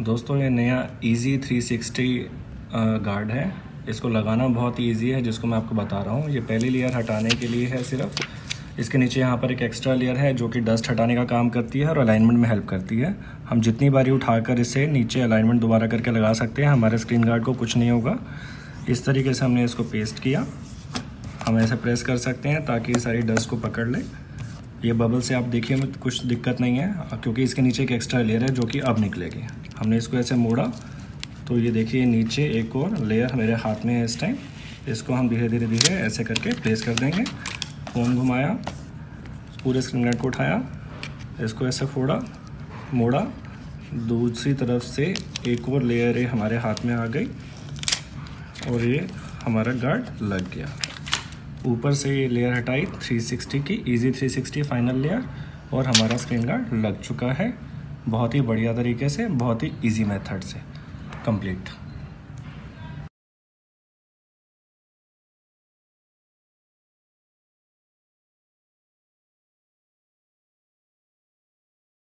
दोस्तों, ये नया इजी 360 गार्ड है। इसको लगाना बहुत ईजी है, जिसको मैं आपको बता रहा हूँ। ये पहली लेयर हटाने के लिए है सिर्फ़। इसके नीचे यहाँ पर एक एक्स्ट्रा लेयर है, जो कि डस्ट हटाने का काम करती है और अलाइनमेंट में हेल्प करती है। हम जितनी बारी उठाकर इसे नीचे अलाइनमेंट दोबारा करके लगा सकते हैं, हमारे स्क्रीन गार्ड को कुछ नहीं होगा। इस तरीके से हमने इसको पेस्ट किया। हम ऐसे प्रेस कर सकते हैं, ताकि सारी डस्ट को पकड़ ले। ये बबल से आप देखिए कुछ दिक्कत नहीं है, क्योंकि इसके नीचे एक एक्स्ट्रा लेयर है, जो कि अब निकलेगी। हमने इसको ऐसे मोड़ा तो ये देखिए नीचे एक और लेयर मेरे हाथ में है इस टाइम इसको हम धीरे धीरे धीरे ऐसे करके प्लेस कर देंगे। फ़ोन घुमाया, पूरे स्क्रीन गार्ड को उठाया, इसको ऐसे फोड़ा, मोड़ा। दूसरी तरफ़ से एक और लेयर हमारे हाथ में आ गई, और ये हमारा गार्ड लग गया। ऊपर से ये लेयर हटाई 360 की इजी 360 फाइनल लेयर और हमारा स्क्रीन गार्ड लग चुका है। बहुत ही बढ़िया तरीके से बहुत ही इजी मेथड से कंप्लीट